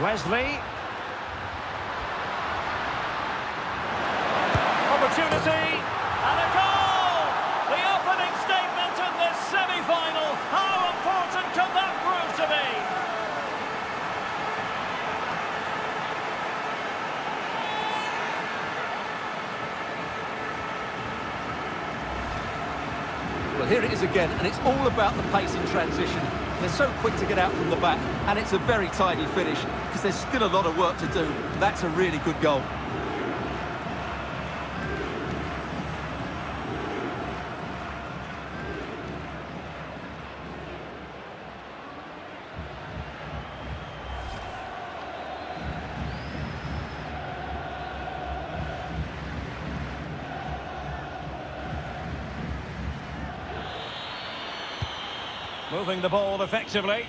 Wesley. Opportunity. And a goal! The opening statement in this semi-final. How important can that prove to be? Well, here it is again, and it's all about the pace in transition. They're so quick to get out from the back, and it's a very tidy finish, because there's still a lot of work to do. That's a really good goal. Moving the ball effectively.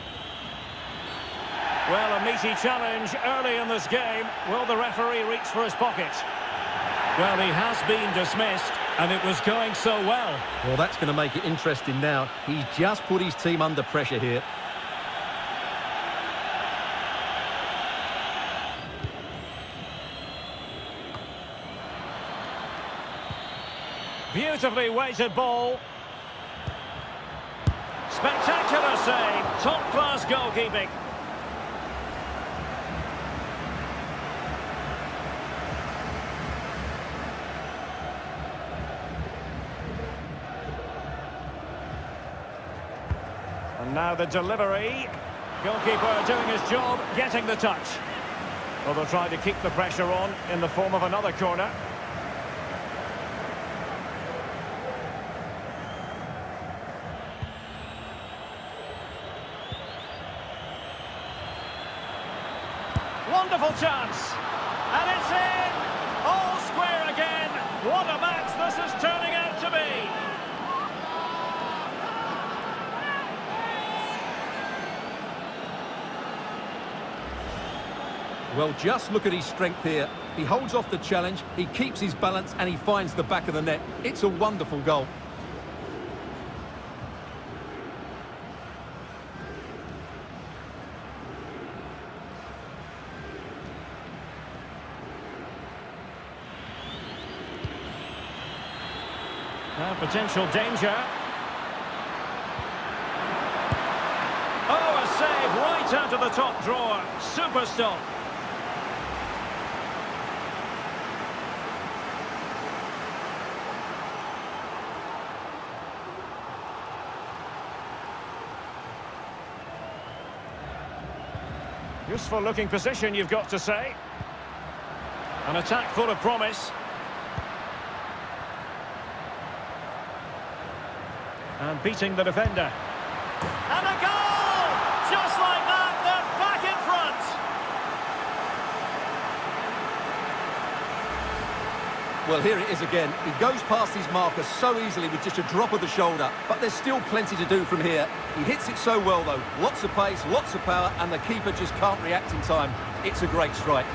Well, a meaty challenge early in this game. Will the referee reach for his pocket? Well, he has been dismissed, and it was going so well. Well, that's going to make it interesting now. He's just put his team under pressure here. Beautifully weighted ball. Spectacular save. Top-class goalkeeping. And now the delivery. Goalkeeper doing his job, getting the touch. Well, they'll try to keep the pressure on in the form of another corner. Wonderful chance. And it's in. All square again. What a match this is turning out to be. Well, just look at his strength here. He holds off the challenge, he keeps his balance, and he finds the back of the net. It's a wonderful goal. Now potential danger. Oh, a save right out of the top drawer. Super stop. Useful looking position, you've got to say. An attack full of promise. And beating the defender. And a goal! Just like that, they're back in front. Well, here it is again. He goes past his marker so easily with just a drop of the shoulder, but there's still plenty to do from here. He hits it so well, though. Lots of pace, lots of power, and the keeper just can't react in time. It's a great strike.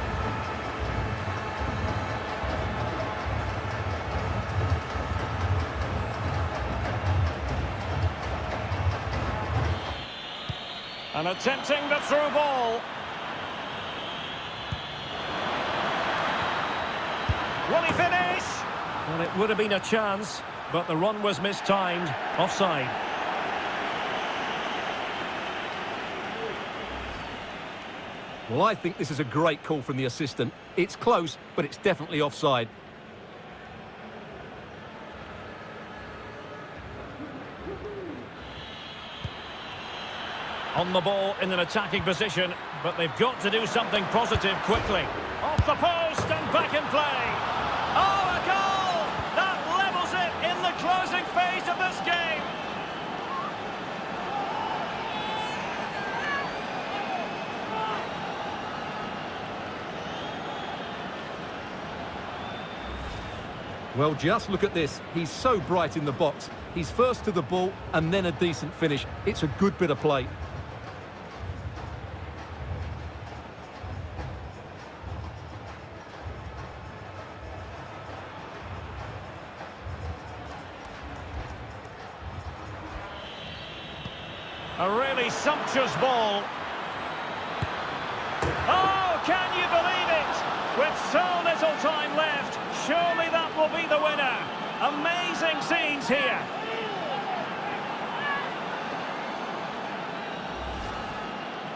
And attempting the through ball. Will he finish? Well, it would have been a chance, but the run was mistimed. Offside. Well, I think this is a great call from the assistant. It's close, but it's definitely offside. On the ball in an attacking position, but they've got to do something positive quickly. Off the post and back in play. Oh, a goal! That levels it in the closing phase of this game. Well, just look at this. He's so bright in the box. He's first to the ball and then a decent finish. It's a good bit of play. A really sumptuous ball. Oh, can you believe it? With so little time left, surely that will be the winner. Amazing scenes here.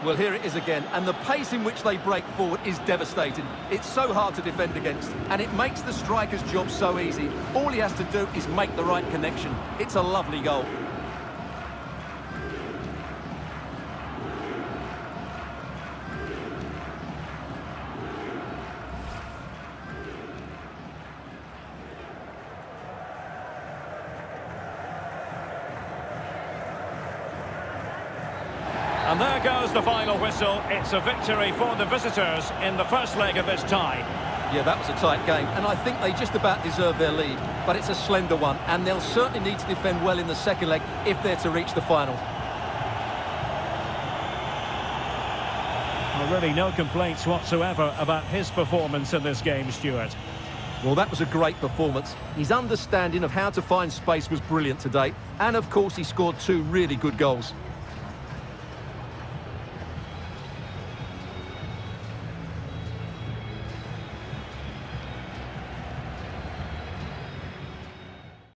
Well, here it is again, and the pace in which they break forward is devastating. It's so hard to defend against, and it makes the striker's job so easy. All he has to do is make the right connection. It's a lovely goal. And there goes the final whistle. It's a victory for the visitors in the first leg of this tie. Yeah, that was a tight game, and I think they just about deserve their lead. But it's a slender one, and they'll certainly need to defend well in the second leg if they're to reach the final. Well, really no complaints whatsoever about his performance in this game, Stuart. Well, that was a great performance. His understanding of how to find space was brilliant today, and of course he scored two really good goals.